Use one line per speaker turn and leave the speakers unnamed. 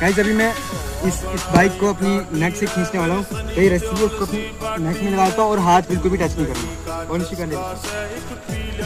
Guys अभी मैं इस इस बाइक को अपनी नेक से खींचने वाला हूँ। कहीं रस्सी है, उसको अपनी नेक में लगाता हूँ और हाथ बिल्कुल भी टच नहीं करना और नीचे कर लेता